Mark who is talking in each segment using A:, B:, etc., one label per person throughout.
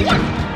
A: Yeah.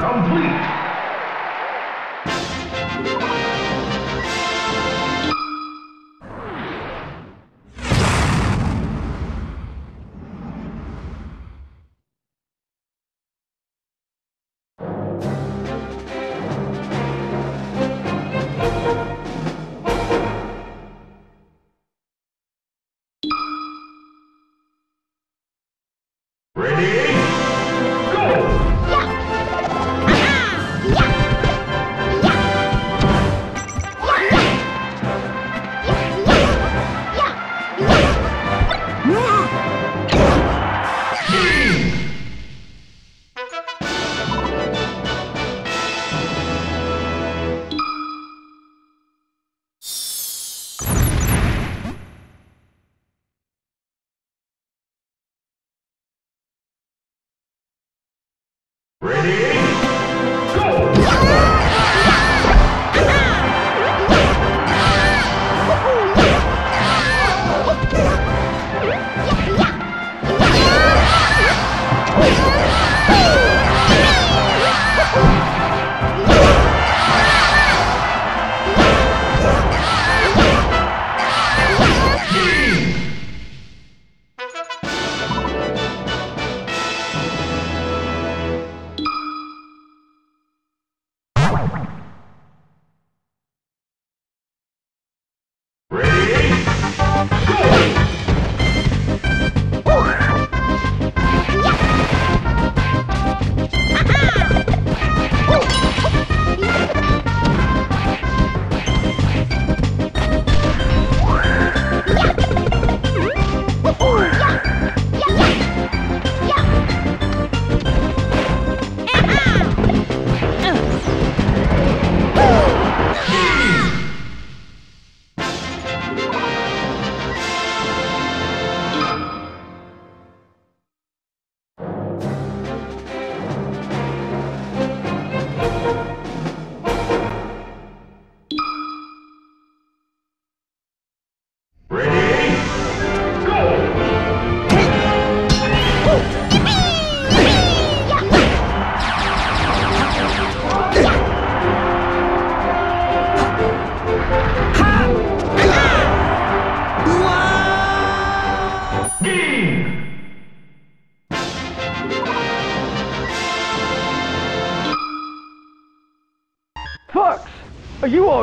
A: Complete!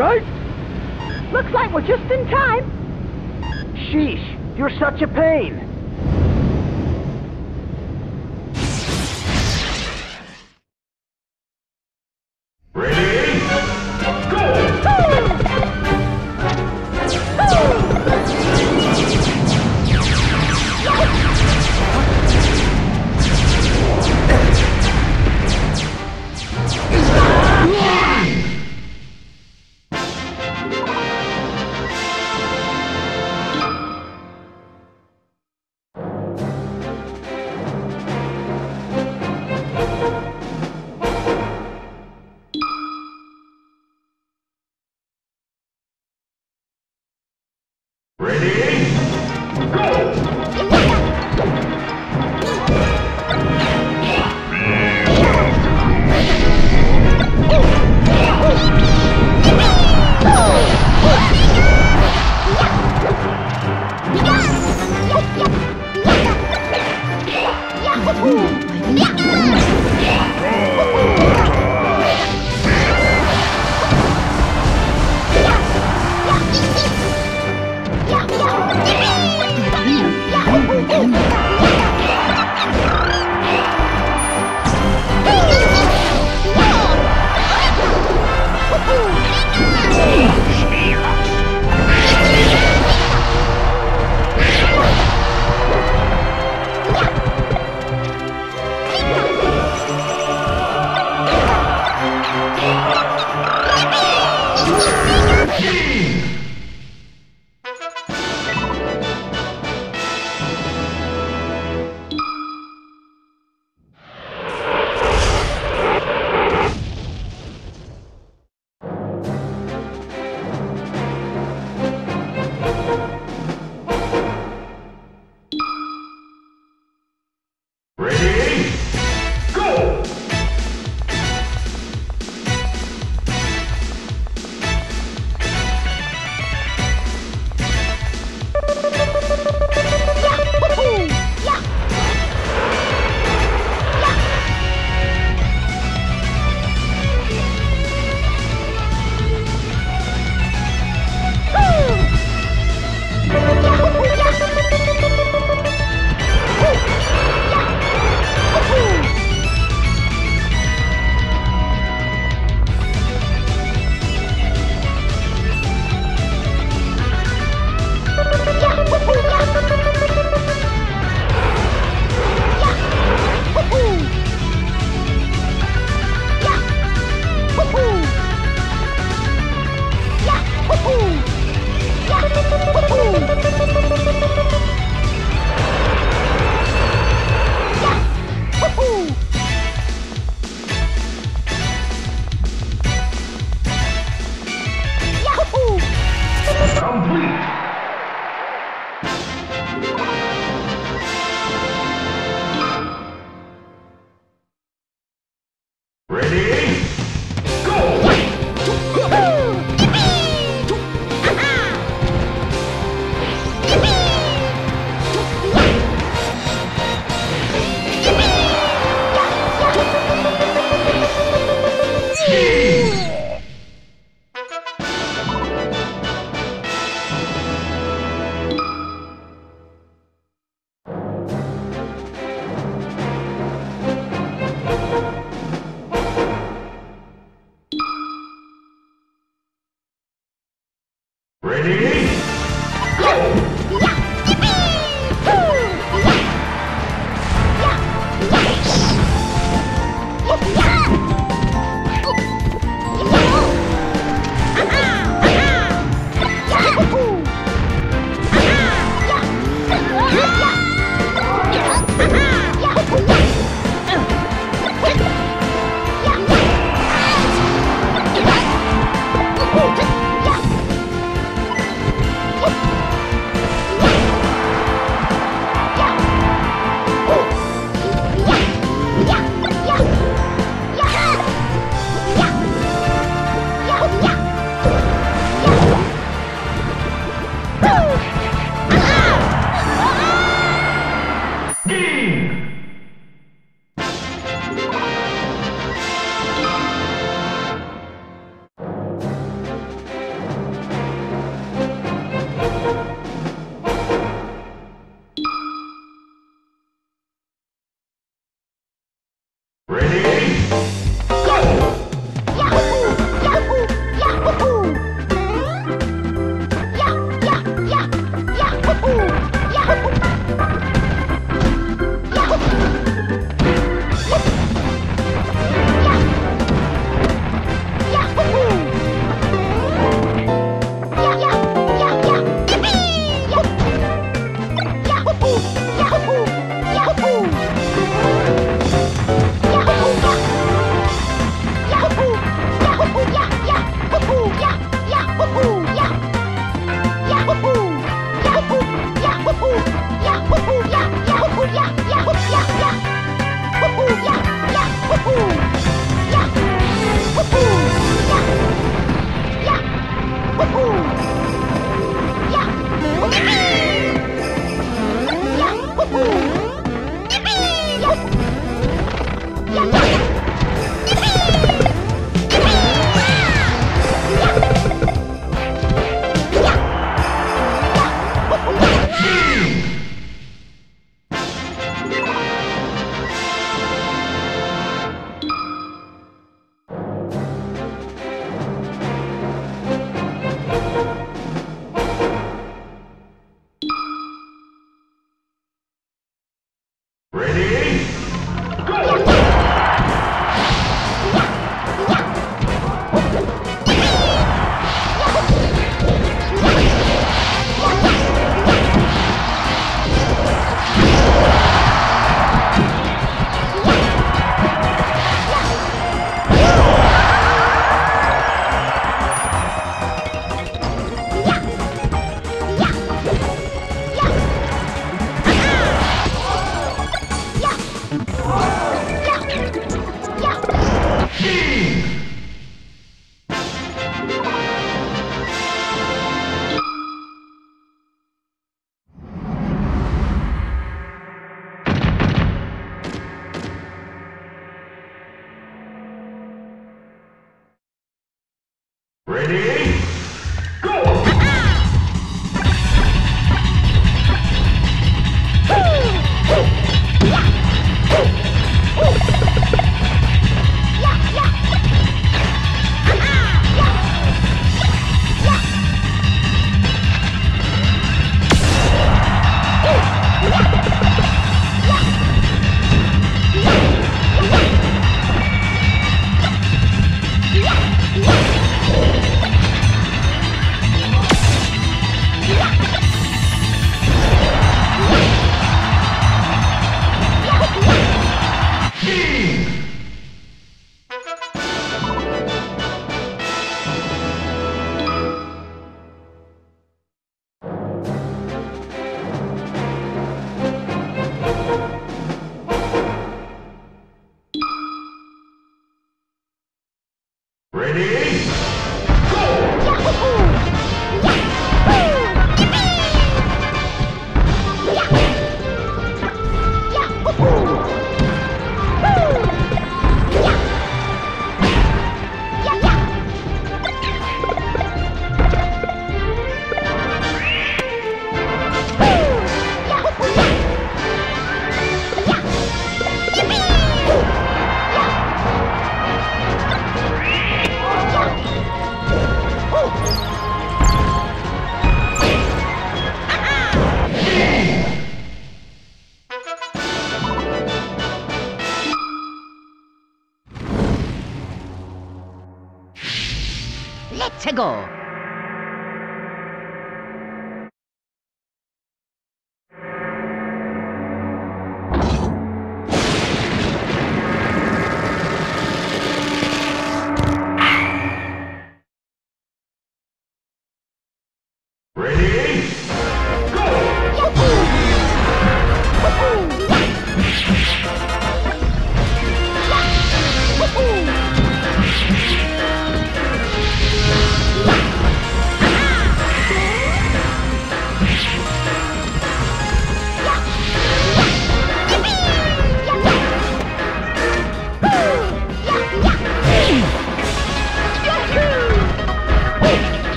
A: Are you alright?
B: Looks like we're just in time.
A: Sheesh, you're such a pain.